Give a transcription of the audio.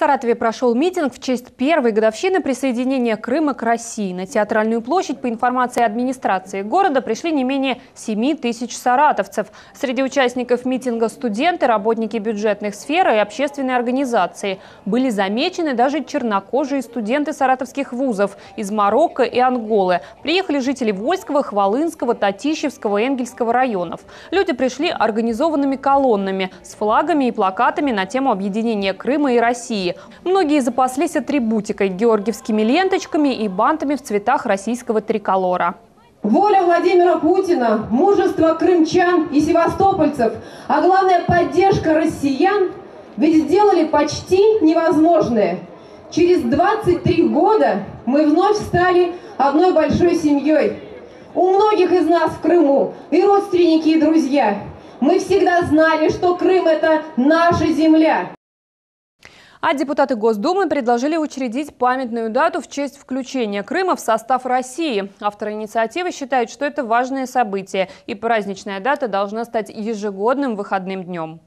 Саратове прошел митинг в честь первой годовщины присоединения Крыма к России. На театральную площадь, по информации администрации города, пришли не менее 7 тысяч саратовцев. Среди участников митинга студенты, работники бюджетных сфер и общественные организации. Были замечены даже чернокожие студенты саратовских вузов из Марокко и Анголы. Приехали жители Вольского, Хвалынского, Татищевского, Энгельского районов. Люди пришли организованными колоннами с флагами и плакатами на тему объединения Крыма и Многие запаслись атрибутикой – георгиевскими ленточками и бантами в цветах российского триколора. Воля Владимира Путина, мужество крымчан и севастопольцев, а главное поддержка россиян ведь сделали почти невозможное. Через 23 года мы вновь стали одной большой семьей. У многих из нас в Крыму и родственники, и друзья. Мы всегда знали, что Крым – это наша земля. А депутаты Госдумы предложили учредить памятную дату в честь включения Крыма в состав России. Авторы инициативы считают, что это важное событие, и праздничная дата должна стать ежегодным выходным днем.